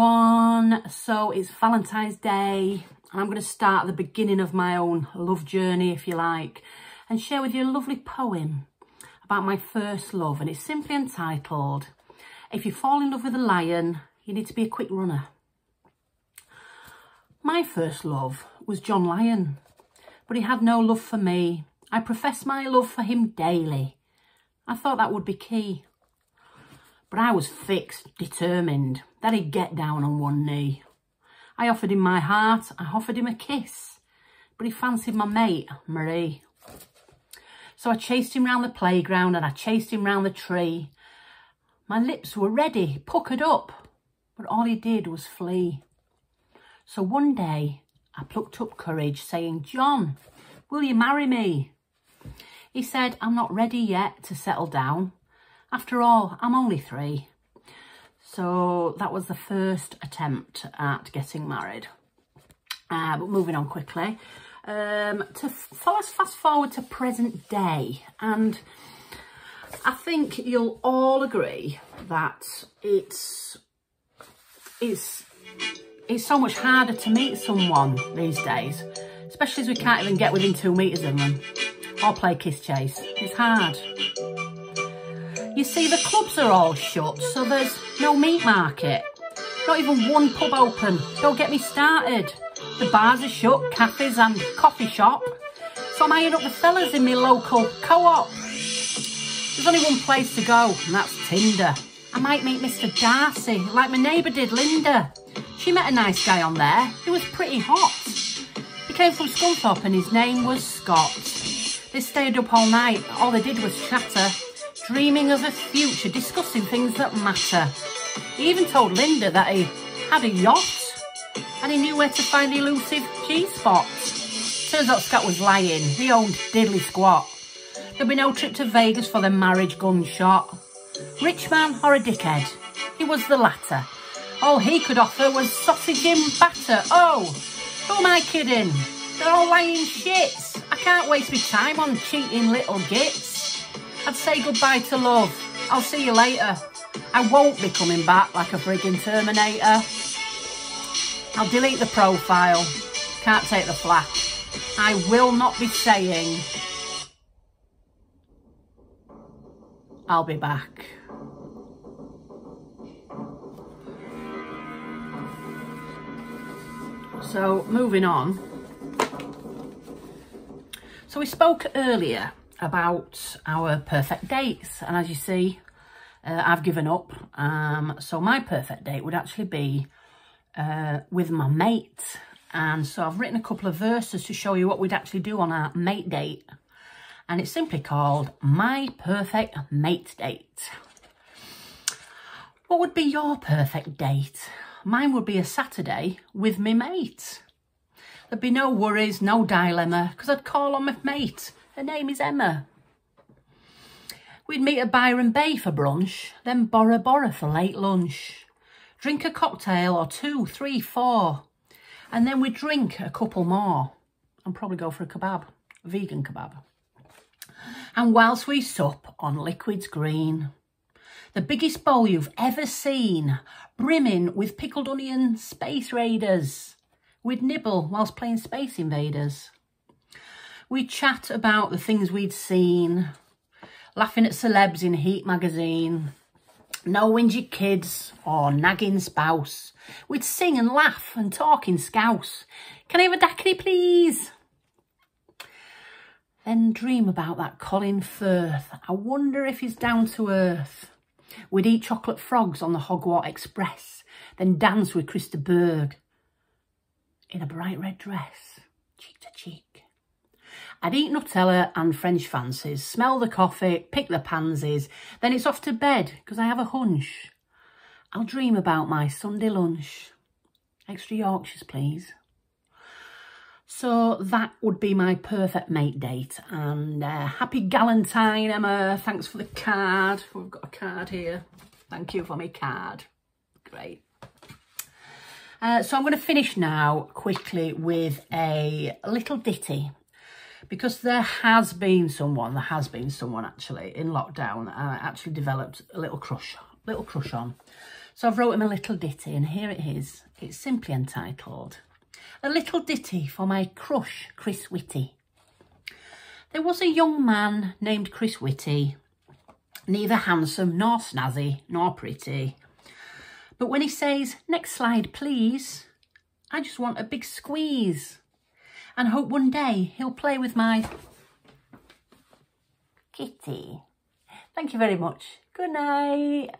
everyone. So it's Valentine's Day and I'm going to start the beginning of my own love journey, if you like, and share with you a lovely poem about my first love. And it's simply entitled, If you fall in love with a lion, you need to be a quick runner. My first love was John Lyon, but he had no love for me. I professed my love for him daily. I thought that would be key. But I was fixed, determined that he'd get down on one knee. I offered him my heart, I offered him a kiss, but he fancied my mate, Marie. So I chased him round the playground and I chased him round the tree. My lips were ready, puckered up, but all he did was flee. So one day I plucked up courage saying, John, will you marry me? He said, I'm not ready yet to settle down. After all, I'm only three. So that was the first attempt at getting married. Uh, but moving on quickly. Um, to fast forward to present day. And I think you'll all agree that it's, it's, it's so much harder to meet someone these days, especially as we can't even get within two metres of them or play kiss chase. It's hard. You see, the clubs are all shut, so there's no meat market. Not even one pub open. Don't get me started. The bars are shut, cafes and coffee shop. So I'm eyeing up the fellas in my local co-op. There's only one place to go, and that's Tinder. I might meet Mr Darcy, like my neighbour did, Linda. She met a nice guy on there. He was pretty hot. He came from Scunthorpe and his name was Scott. They stayed up all night. All they did was chatter dreaming of a future, discussing things that matter. He even told Linda that he had a yacht and he knew where to find the elusive G-spot. Turns out Scott was lying. He owned diddly squat. There'd be no trip to Vegas for their marriage gunshot. Rich man or a dickhead? He was the latter. All he could offer was sausage and batter. Oh, who am I kidding? They're all lying shits. I can't waste my time on cheating little gits. I'd say goodbye to love. I'll see you later. I won't be coming back like a frigging Terminator. I'll delete the profile. Can't take the flack. I will not be saying I'll be back. So moving on. So we spoke earlier about our perfect dates. And as you see, uh, I've given up. Um, so my perfect date would actually be uh, with my mate. And so I've written a couple of verses to show you what we'd actually do on our mate date. And it's simply called My Perfect Mate Date. What would be your perfect date? Mine would be a Saturday with me mate. There'd be no worries, no dilemma, because I'd call on my mate her name is Emma. We'd meet at Byron Bay for brunch, then Bora Bora for late lunch. Drink a cocktail or two, three, four. And then we'd drink a couple more and probably go for a kebab, a vegan kebab. And whilst we sup on liquids green, the biggest bowl you've ever seen, brimming with pickled onion space raiders. We'd nibble whilst playing Space Invaders. We chat about the things we'd seen, laughing at celebs in Heat magazine, no whingy kids or nagging spouse. We'd sing and laugh and talk in scouse. Can I have a daiquiri, please? Then dream about that Colin Firth. I wonder if he's down to earth. We'd eat chocolate frogs on the Hogwarts Express, then dance with Chris de Burgh in a bright red dress, cheek to cheek. I'd eat Nutella and French fancies, smell the coffee, pick the pansies, then it's off to bed because I have a hunch. I'll dream about my Sunday lunch. Extra Yorkshires, please. So that would be my perfect mate date. And uh, happy Galentine, Emma. Thanks for the card. We've got a card here. Thank you for my card. Great. Uh, so I'm going to finish now quickly with a little ditty because there has been someone, there has been someone actually in lockdown I actually developed a little crush, little crush on. So I've wrote him a little ditty and here it is. It's simply entitled, A Little Ditty for My Crush, Chris Whitty. There was a young man named Chris Whitty, neither handsome nor snazzy nor pretty. But when he says, next slide please, I just want a big squeeze and hope one day he'll play with my kitty. Thank you very much. Good night.